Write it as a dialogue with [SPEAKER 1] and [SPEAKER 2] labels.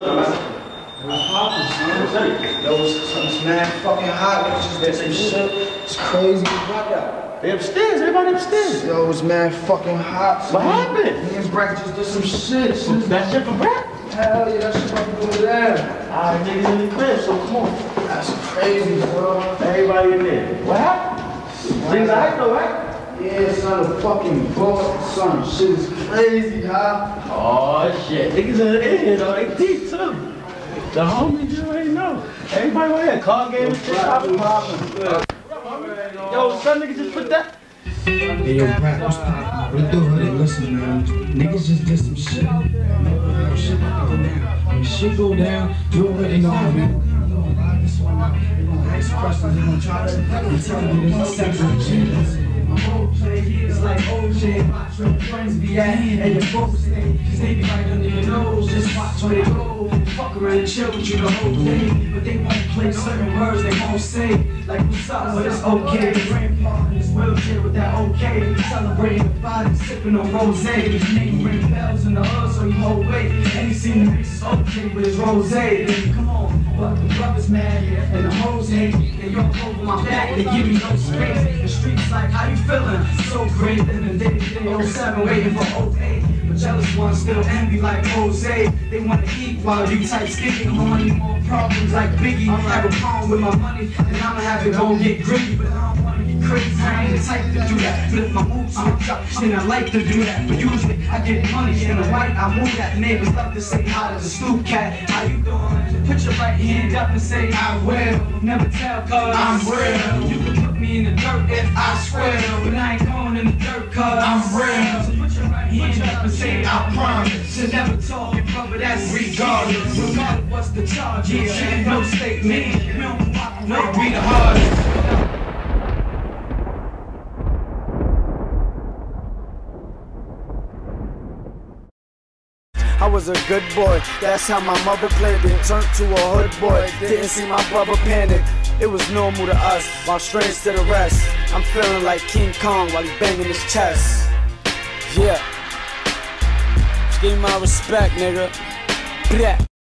[SPEAKER 1] Yo, it's, it's mad fucking hot. Niggas just did some shit. It's crazy.
[SPEAKER 2] They upstairs, everybody upstairs.
[SPEAKER 1] Yo, it's mad fucking hot.
[SPEAKER 2] What happened?
[SPEAKER 1] Me and Brack just did some shit. son.
[SPEAKER 2] That shit for rap?
[SPEAKER 1] Hell yeah, that shit to go down.
[SPEAKER 2] Alright, niggas in the crib, so come on.
[SPEAKER 1] That's crazy, bro.
[SPEAKER 2] Everybody in there. What happened? Things alright though, right?
[SPEAKER 1] Yeah, son, a fucking bullet. Son, shit is crazy, huh?
[SPEAKER 2] Oh shit, niggas in, in here though, they deep too. The homies, you already know. Everybody right here, card game and shit, poppin', poppin'. Yo, son, niggas just put that.
[SPEAKER 3] Hey yo, Brad, what's poppin'? What do it? Listen, man. Niggas just did some shit. Real shit go down. When shit go down, you already know how we Ask questions, they gonna try to tell me this is separate Oh, shit. Whole play is like OJ. Watch where the friends be at and your folks stay. Cause they be right under your nose. Just watch where they go. Fuck around and chill with you the whole day. But they won't play certain words they won't say. Like what's up, but it's okay. Grandpa in his wheelchair with that okay. Celebrating the body, sipping on rose. His name ring bells in the hood, so he hold weight. And he seen the mix is okay with his rose. Come on, the brothers and the hoes hate. They all over my back, they give me no space. The streets like, how you feeling? So great, day to day, 07, waiting for 08. Jealous ones still envy like Jose. They wanna eat while you type skinny. Money, more problems like Biggie. I have a problem with my money, and I'ma have to go get greedy. But I don't wanna get crazy, I ain't the type to do that. Flip my mood switch up, and I like to do that. But usually I get money in the right, I move that. Neighbors love to say hi to the stoop cat. How you doing? Put your right hand up and say I will. Never tell cause I'm real. You can put me in the dirt if I swear. But I ain't going in the dirt cause I'm real. It, brother, that's regardless. Regardless what's the charge, yeah. No statement. We don't walk we the hardest.
[SPEAKER 4] I was a good boy, that's how my mother played it. Turned to a hood boy, didn't see my brother panic. It was normal to us, while strange to the rest. I'm feeling like King Kong while he banging his chest. Yeah. Just give me my respect, nigga. Рэп